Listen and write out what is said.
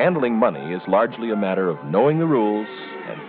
handling money is largely a matter of knowing the rules and